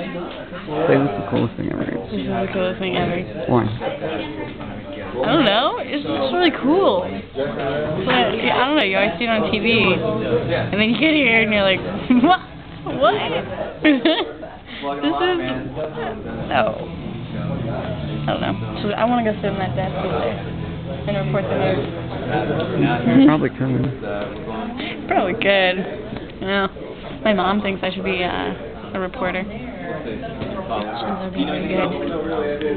Say this is the coolest thing ever. This is the coolest thing ever. Why? I don't know. It's just really cool. But yeah, I don't know. You always see it on TV, and then you get here and you're like, what? What? this is no. I don't know. So I want to go sit in that desk over there and report the news. Probably coming. Probably could. Yeah. My mom thinks I should be uh, a reporter. She thinks I'd be really good.